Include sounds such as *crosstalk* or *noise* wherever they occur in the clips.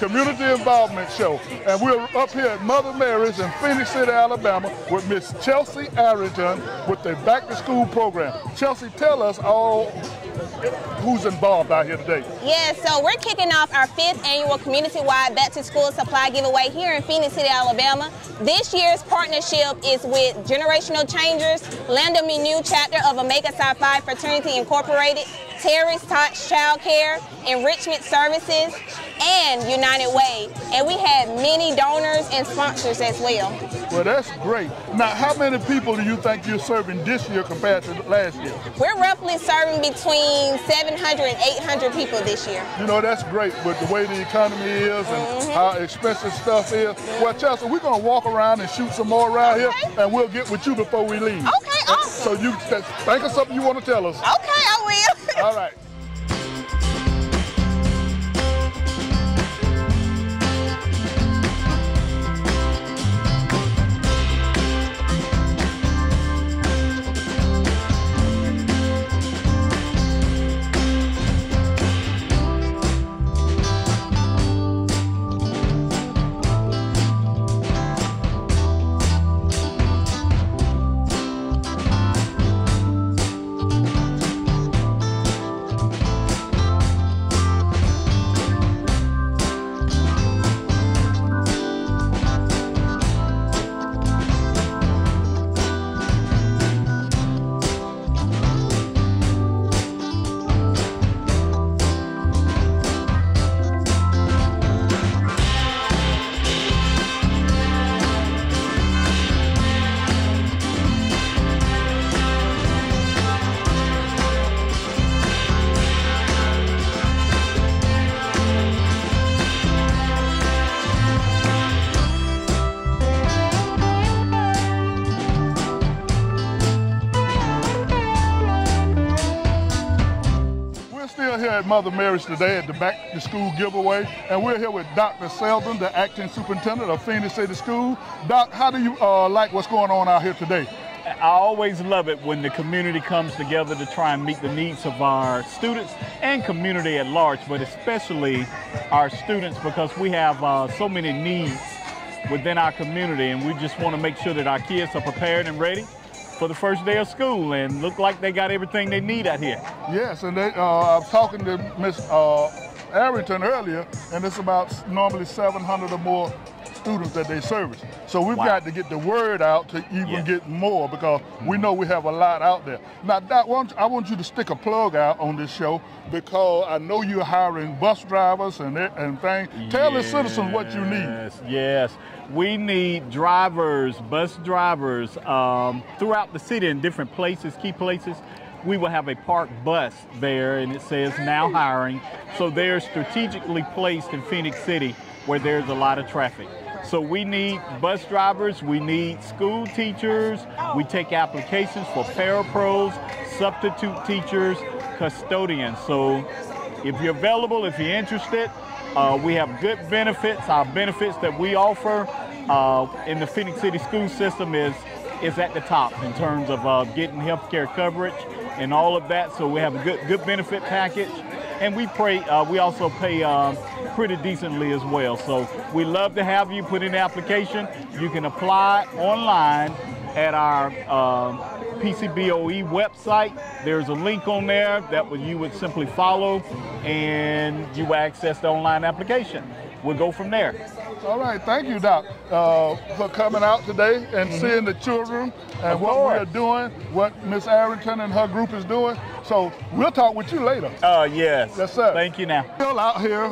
Community Involvement Show. And we're up here at Mother Mary's in Phenix City, Alabama with Miss Chelsea Arrington with the Back to School program. Chelsea, tell us all who's involved out here today. Yeah, so we're kicking off our fifth annual community-wide Back to School supply giveaway here in Phenix City, Alabama. This year's partnership is with Generational Changers, Mu Nu chapter of Omega Psi Phi Fraternity Incorporated, Terry's Tots Child Care, Enrichment Services, and United Way. And we had many donors and sponsors as well. Well, that's great. Now, how many people do you think you're serving this year compared to last year? We're roughly serving between 700 and 800 people this year. You know, that's great with the way the economy is and mm -hmm. how expensive stuff is. Well, Chelsea, we're going to walk around and shoot some more around okay. here, and we'll get with you before we leave. Okay, awesome. So you think of something you want to tell us. Okay, I will. All right. Mother Mary's today at the Back to School giveaway, and we're here with Dr. Selden, the acting superintendent of Phenix City School. Doc, how do you uh, like what's going on out here today? I always love it when the community comes together to try and meet the needs of our students and community at large, but especially our students because we have uh, so many needs within our community and we just want to make sure that our kids are prepared and ready for the first day of school and look like they got everything they need out here. Yes, and they, uh, I was talking to Miss uh, Arrington earlier, and it's about normally 700 or more students that they service. So we've wow. got to get the word out to even yes. get more because mm-hmm. we know we have a lot out there. Now, Doc, I want you to stick a plug out on this show because I know you're hiring bus drivers and and things. Tell yes. the citizens what you need. Yes, yes we need drivers, bus drivers um, throughout the city in different places, key places. We will have a park bus there and it says now hiring. So they're strategically placed in Phenix City where there's a lot of traffic. So we need bus drivers, we need school teachers, we take applications for parapros, substitute teachers, custodians. So if you're available, if you're interested, uh, we have good benefits. Our benefits that we offer uh, in the Phenix City school system is is at the top in terms of uh, getting health care coverage and all of that. So we have a good good benefit package, and we pray uh, we also pay uh, pretty decently as well. So we love to have you put in the application. You can apply online at our uh, PCBOE website. There's a link on there that you would simply follow and you access the online application. We'll go from there. All right, thank you, Doc, uh, for coming out today and mm -hmm. seeing the children and of what course. we're doing, what Miss Arrington and her group is doing. So we'll talk with you later. Uh, yes. Yes, sir. Thank you now. Still out here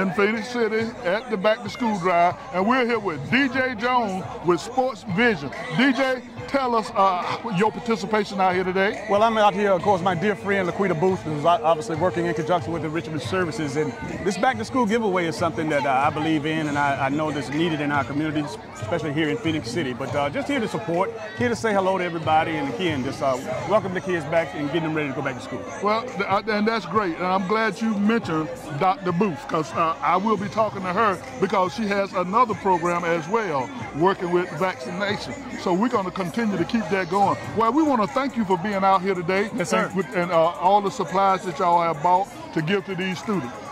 in Phenix City at the Back to School Drive, and we're here with DJ Jones with Sports Vision. DJ, tell us uh, your participation out here today. Well, I'm out here, of course, my dear friend Laquita Booth is obviously working in conjunction with the Enrichment Services. And this back to school giveaway is something that uh, I believe in and I, I, know that's needed in our communities, especially here in Phenix City. But uh, just here to support, here to say hello to everybody, and again, just uh, welcome the kids back and getting them ready to go back to school. Well, uh, and that's great. And I'm glad you mentioned Dr. Booth because uh, I will be talking to her because she has another program as well working with vaccination. So we're going to continue continue to keep that going. Well, we want to thank you for being out here today. Yes. And, and uh, all the supplies that y'all have bought to give to these students.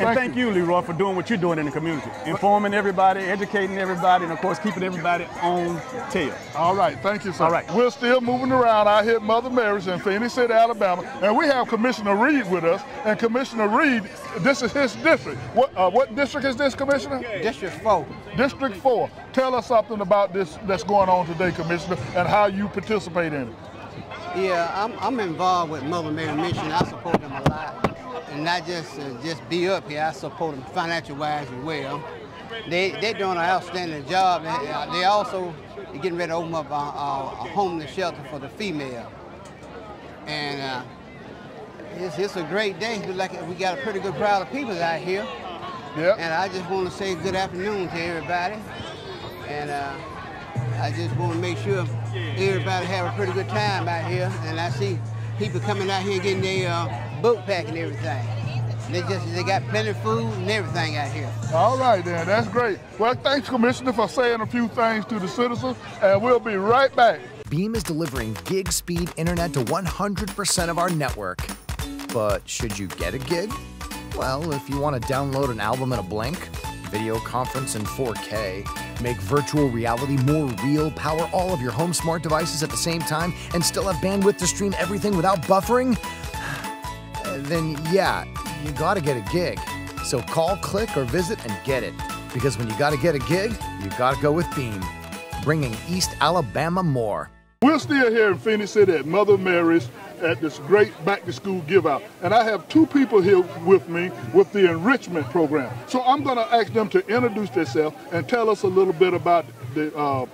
And thank, you. you, Leroy, for doing what you're doing in the community, informing everybody, educating everybody, and of course keeping everybody on tail. All right, thank you, sir. All right. We're still moving around out here at Mother Mary's in Phenix City, Alabama, and we have Commissioner Reed with us. And Commissioner Reed, this is his district. What uh, what district is this, Commissioner? District 4. District 4. Tell us something about this that's going on today, Commissioner, and how you participate in it. Yeah, I'm, I'm involved with Mother Mary Mission. I support them a lot. And not just uh, just be up here, I support them financial wise as well. They, they're doing an outstanding job. They, uh, they also getting ready to open up a, a, a homeless shelter for the female. And uh, it's, it's a great day. Look like we got a pretty good crowd of people out here. Yeah. And I just want to say good afternoon to everybody. And uh, I just want to make sure everybody have a pretty good time out here. And I see people coming out here getting their uh, book pack and everything. They just they got plenty of food and everything out here. All right, then. That's great. Well, thanks, Commissioner, for saying a few things to the citizens, and we'll be right back. Beam is delivering gig speed internet to 100% of our network. But should you get a gig? Well, if you want to download an album in a blink, video conference in 4K, make virtual reality more real, power all of your home smart devices at the same time, and still have bandwidth to stream everything without buffering, *sighs* then yeah, you gotta get a gig. So call, click, or visit and get it. Because when you gotta get a gig, you gotta go with Beam, bringing East Alabama more. We're still here in Phenix City at Mother Mary's at this great back to school give out. And I have two people here with me with the enrichment program. So I'm going to ask them to introduce themselves and tell us a little bit about the uh,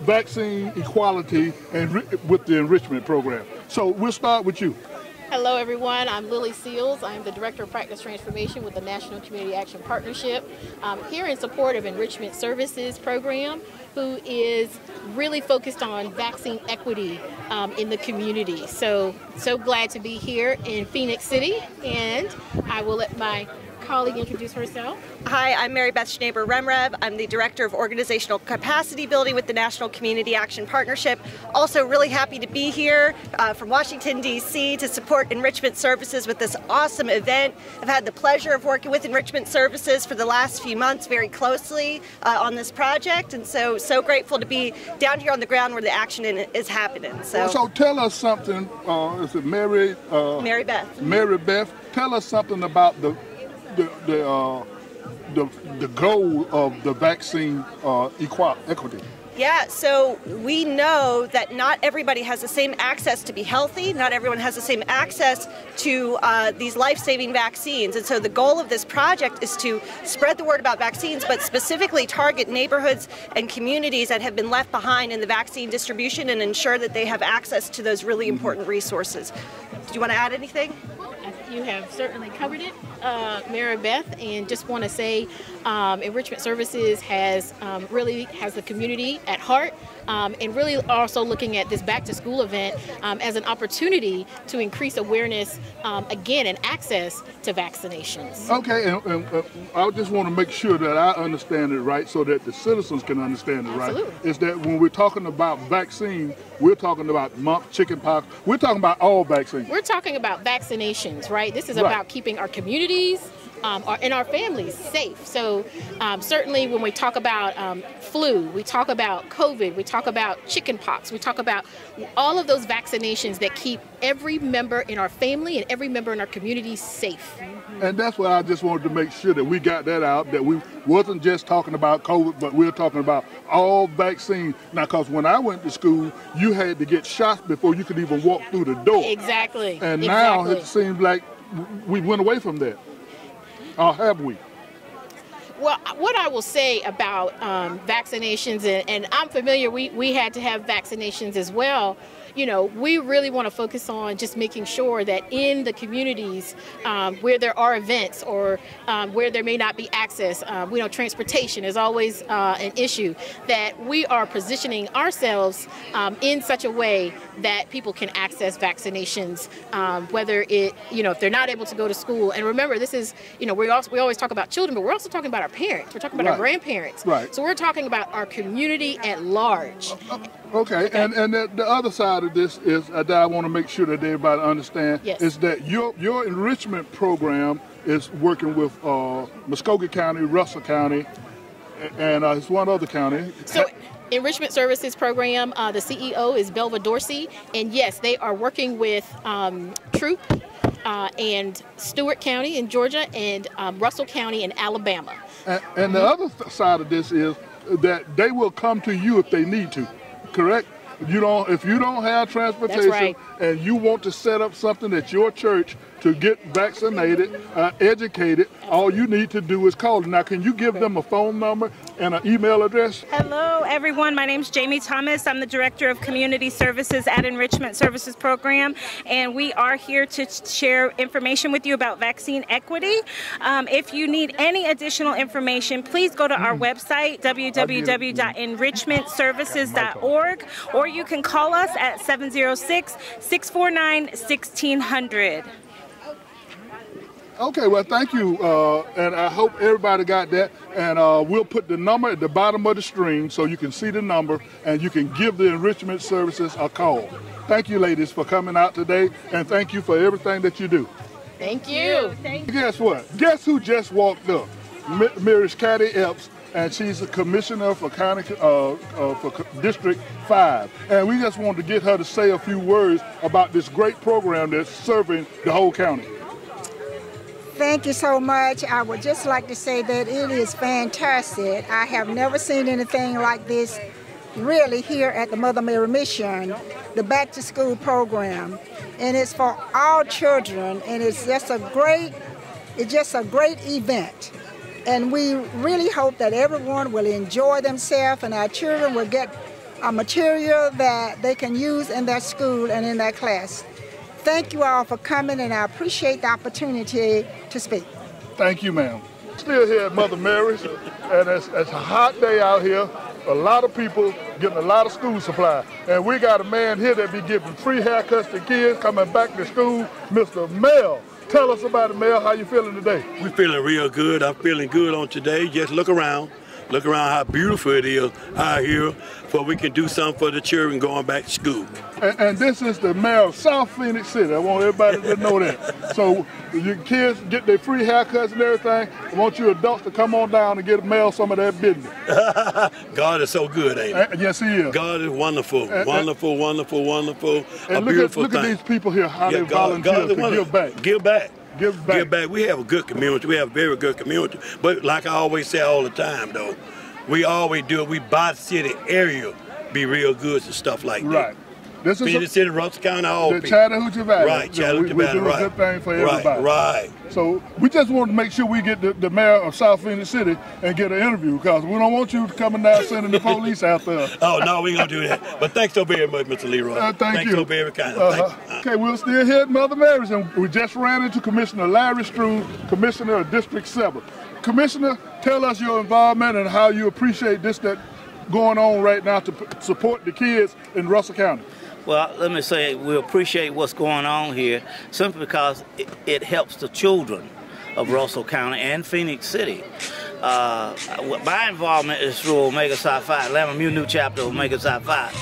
vaccine equality and with the enrichment program. So we'll start with you. Hello, everyone. I'm Lily Seals. I'm the Director of Practice Transformation with the National Community Action Partnership. I'm here in support of Enrichment Services Program, who is really focused on vaccine equity um, in the community. So, so glad to be here in Phenix City, and I will let my colleague introduce herself. Hi, I'm Mary Beth Schnaber Remrev. I'm the Director of Organizational Capacity Building with the National Community Action Partnership. Also, really happy to be here uh, from Washington, D.C. to support Enrichment Services with this awesome event. I've had the pleasure of working with Enrichment Services for the last few months very closely uh, on this project, and so, so grateful to be down here on the ground where the action is happening. So, so tell us something. Uh, is it Mary? Uh, Mary Beth. Mary Beth. Tell us something about the the the, uh, the, the goal of the vaccine uh, equity? Yeah, so we know that not everybody has the same access to be healthy. Not everyone has the same access to uh, these life saving vaccines. And so the goal of this project is to spread the word about vaccines, but specifically target neighborhoods and communities that have been left behind in the vaccine distribution and ensure that they have access to those really important resources. Do you want to add anything? You have certainly covered it, uh, Mary Beth, and just want to say um, Enrichment Services has um, really has the community at heart um, and really also looking at this back to school event um, as an opportunity to increase awareness um, again and access to vaccinations. Okay, and, and uh, I just want to make sure that I understand it right so that the citizens can understand it Absolutely. right. Is that when we're talking about vaccine, we're talking about mumps, chickenpox, we're talking about all vaccines. We're talking about vaccinations, right? This is Right. about keeping our communities um, our, and our families safe. So, um, certainly, when we talk about um, flu, we talk about COVID, we talk about chickenpox, we talk about all of those vaccinations that keep every member in our family and every member in our community safe. And that's why I just wanted to make sure that we got that out, that we wasn't just talking about COVID, but we're talking about all vaccines. Now, because when I went to school, you had to get shots before you could even walk through the door. Exactly. And now exactly. it seems like we went away from that. Or have we? Well, what I will say about um, vaccinations, and, and I'm familiar, we, we had to have vaccinations as well. You know, we really want to focus on just making sure that in the communities um, where there are events or um, where there may not be access, um, we know transportation is always uh, an issue, that we are positioning ourselves um, in such a way that people can access vaccinations, um, whether it, you know, if they're not able to go to school. And remember, this is, you know, we also we always talk about children, but we're also talking about our parents. We're talking about our grandparents. Right. So we're talking about our community at large. Okay, and and the, the other side side of this is uh, that I want to make sure that everybody understands Yes. is that your your enrichment program is working with uh, Muscogee County, Russell County, and uh, it's one other county. So, Enrichment Services Program, uh, the CEO is Belva Dorsey, and yes, they are working with um, Troup uh, and Stewart County in Georgia and um, Russell County in Alabama. And, and the other side of this is that they will come to you if they need to, correct? You don't. If you don't have transportation right. And you want to set up something at your church to get vaccinated, uh, educated, all you need to do is call. Now, can you give them a phone number and an email address? Hello, everyone. My name is Jamie Thomas. I'm the Director of Community Services at Enrichment Services Program, and we are here to share information with you about vaccine equity. Um, if you need any additional information, please go to our website, www.enrichmentservices.org, or you can call us at 706 649 1600. Okay, well, thank you, uh, and I hope everybody got that. And uh, we'll put the number at the bottom of the stream so you can see the number and you can give the enrichment services a call. Thank you, ladies, for coming out today, and thank you for everything that you do. Thank you. Thank you. Guess what? Guess who just walked up? M- Mrs. Caddy Epps, and she's a commissioner for county uh, uh, for District Five. And we just wanted to get her to say a few words about this great program that's serving the whole county. Thank you so much. I would just like to say that it is fantastic. I have never seen anything like this really here at the Mother Mary Mission, the back to school program. And it's for all children and it's just a great it's just a great event. And we really hope that everyone will enjoy themselves and our children will get a material that they can use in their school and in their class. Thank you all for coming, and I appreciate the opportunity to speak. Thank you, ma'am. Still here at Mother Mary's, and it's, it's a hot day out here. A lot of people getting a lot of school supply. And we got a man here that be giving free haircuts to kids coming back to school, Mr. Mel. Tell us about it, Mel. How you feeling today? We're feeling real good. I'm feeling good on today. Just look around. Look around how beautiful it is out here for we can do something for the children going back to school. And, and this is the mayor of South Phenix City. I want everybody to know that. So your kids get their free haircuts and everything. I want you adults to come on down and get Mel some of that business. *laughs* God is so good, ain't Uh, yes, he is. God is wonderful, uh, wonderful, wonderful, wonderful. a And look at, beautiful look at these people here, how Yeah, they God- volunteer God to wonderful. give back. Give back. Give back. Give back. We have a good community. We have a very good community. But like I always say all the time, though, we always do it. We buy the city area be real good and stuff like that. Right. This is a- City, Russell County, all the. Chattahoochee Valley. Right, Chattahoochee we, we Valley, do right. a good thing for Right, everybody. right. So we just want to make sure we get the, the mayor of South Phenix City and get an interview because we don't want you coming down sending the *laughs* police out there. Oh no, we ain't gonna do that. But thanks so very much, Mr. Leroy. Uh, thank thanks you. so very kind. Uh-huh. Thank Okay, we're still here at Mother Mary's, and we just ran into Commissioner Larry Struve, Commissioner of District 7. Commissioner, tell us your involvement and how you appreciate this that going on right now to support the kids in Russell County. Well, let me say we appreciate what's going on here simply because it, it helps the children of Russell County and Phenix City. Uh, my involvement is through Omega Psi Phi, Lambda Mu Nu chapter of Omega Psi Phi.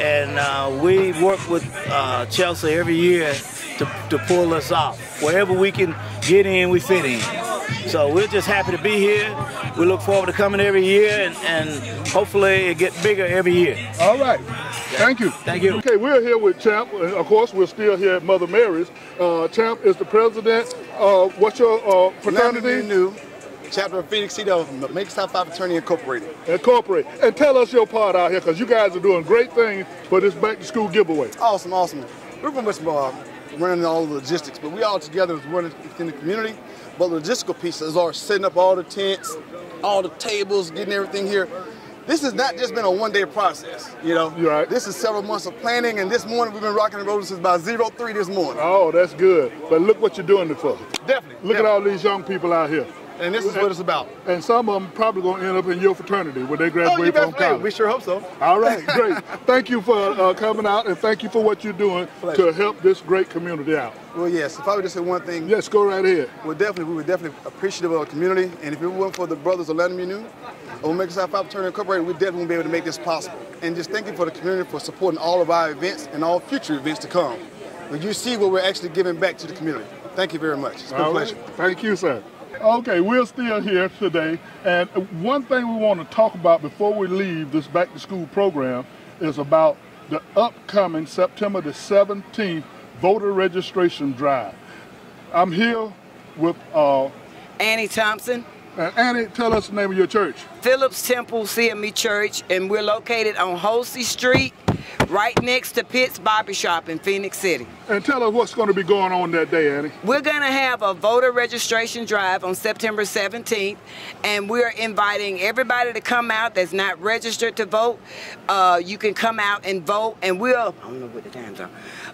And uh, we work with uh, Chelsea every year to, to pull us off. Wherever we can get in, we fit in. So we're just happy to be here. We look forward to coming every year and, and hopefully it get bigger every year. All right. Thank you. Thank you. Okay, we're here with Champ. and Of course, we're still here at Mother Mary's. Uh, Champ is the president. Uh, what's your uh, fraternity? New, chapter of Phenix City of Make South Five Attorney Incorporated. Incorporate. And tell us your part out here because you guys are doing great things for this back to school giveaway. Awesome, awesome. We're pretty much uh, running all the logistics, but we all together is running within the community. But the logistical pieces are setting up all the tents, all the tables, getting everything here. This has not just been a one-day process, you know. right. This is several months of planning, and this morning we've been rocking and rolling since about zero three this morning. Oh, that's good. But look what you're doing it for. Definitely. Look at all these young people out here. And this is what it's about. And some of them probably going to end up in your fraternity when they Oh, graduate you from college. We sure hope so. All right, *laughs* great. thank you for uh, coming out, and thank you for what you're doing to help this great community out. Well, yes. If I would just say one thing. Yes, go right ahead. Well, definitely, we were definitely appreciative of our community, and if it weren't for the brothers of Atlanta Menu, or Make South Fraternity Incorporated, we definitely wouldn't be able to make this possible. And just thank you for the community for supporting all of our events and all future events to come. But you see what we're actually giving back to the community. Thank you very much. It's been a All right. pleasure. Thank you, sir. Okay, we're still here today, and one thing we want to talk about before we leave this back to school program is about the upcoming September the 17th voter registration drive. I'm here with uh, Annie Thompson. And Annie, tell us the name of your church. Phillips Temple CME Church, and we're located on Holsey Street, right next to Pitt's Barber Shop in Phenix City. And tell us what's going to be going on that day, Annie. We're going to have a voter registration drive on September 17th, and we're inviting everybody to come out that's not registered to vote. Uh, you can come out and vote, and we'll, I don't know what the times are,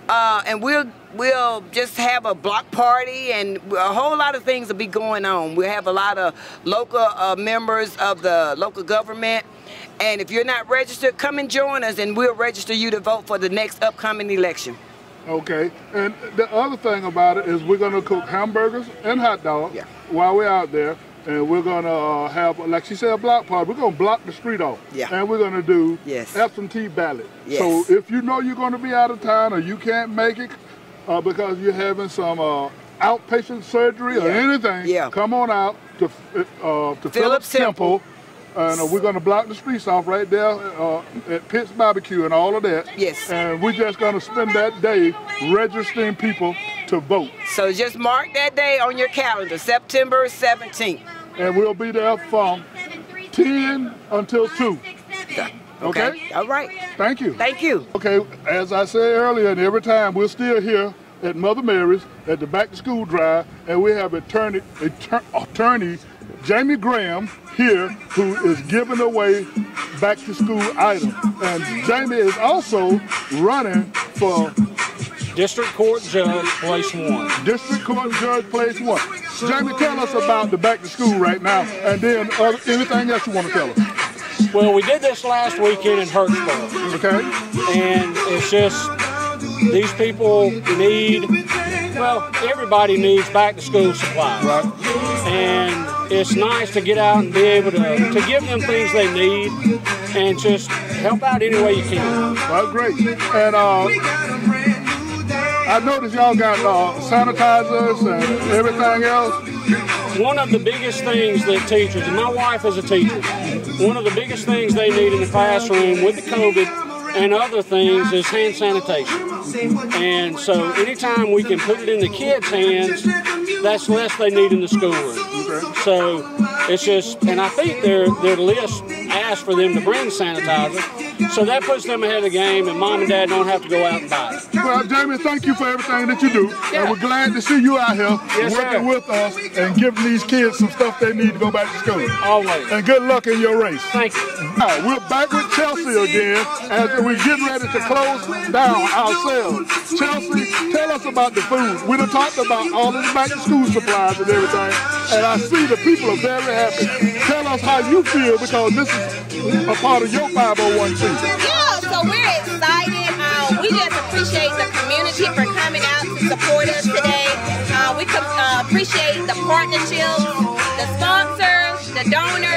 uh, and we'll we'll just have a block party, and a whole lot of things will be going on. We'll have a lot of local uh, members of the local government. And if you're not registered, come and join us, and we'll register you to vote for the next upcoming election. Okay, and the other thing about it is we're going to cook hamburgers and hot dogs while we're out there, and we're going to uh, have, like she said, a block party. We're going to block the street off, Yeah. and we're going to do Yes. absentee ballot. Yes. So if you know you're going to be out of town or you can't make it uh, because you're having some uh, outpatient surgery or anything, Yeah. come on out to uh, to Phillips, Phillips Temple. And uh, we're going to block the streets off right there uh, at Pitt's Barbecue and all of that. Yes. And we're just going to spend that day registering people to vote. So just mark that day on your calendar, September 17th. And we'll be there from 10 until 2. Okay? All right. Thank you. Thank you. Okay, as I said earlier, and every time we're still here at Mother Mary's at the back to school drive, and we have attorney, attor- attorney Jamie Graham here who is giving away back to school items. And Jamie is also running for District Court Judge, Place One. District Court Judge, Place One. Jamie, tell us about the back to school right now, and then other, anything else you want to tell us. Well, we did this last weekend in Hurtsboro. Okay. And it's just these people need, well, everybody needs back to school supplies. Right. And it's nice to get out and be able to, to give them things they need and just help out any way you can. Well, great. And uh, I noticed y'all got uh, sanitizers and everything else. One of the biggest things that teachers, and my wife is a teacher, one of the biggest things they need in the classroom with the COVID and other things is hand sanitation. And so anytime we can put it in the kids' hands, that's less they need in the schoolroom. So it's just, and I think their their list asks for them to bring sanitizer, so that puts them ahead of the game, and mom and dad don't have to go out and buy it. Well, Jamie, thank you for everything that you do. And we're glad to see you out here Yes, working sir. with us and giving these kids some stuff they need to go back to school. Always. And good luck in your race. Thank you. All right, we're back with Chelsea again as we're getting ready to close down ourselves. Chelsea, tell us about the food. We done talked about all the back to school supplies and everything, and I see the people are very happy. Tell us how you feel because this is a part of your 501c. Yeah, so we're excited. Uh, we just appreciate the community for coming out to support us today. Uh, we uh, appreciate the partnerships, the sponsors, the donors.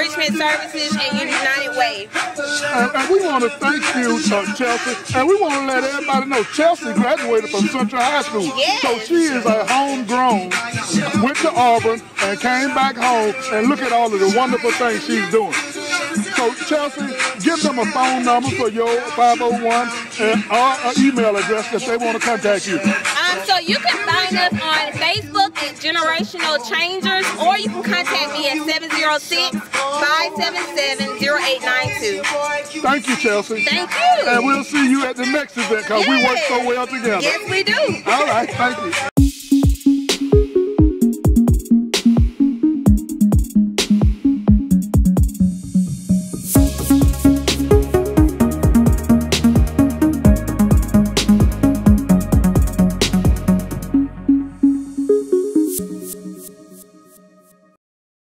Enrichment Services, and United Way. And, and we want to thank you, uh, Chelsea, and we want to let everybody know Chelsea graduated from Central High School. Yes. So she is a homegrown, went to Auburn and came back home, and look at all of the wonderful things she's doing. So Chelsea, give them a phone number for your 501 and or an email address if they want to contact you. Um, so you can find us on Facebook at Generational Changers, or you can contact me at 706-577-0892. Thank you, Chelsea. Thank you. And we'll see you at the next event because we work so well together. Yes, we do. All right, thank you.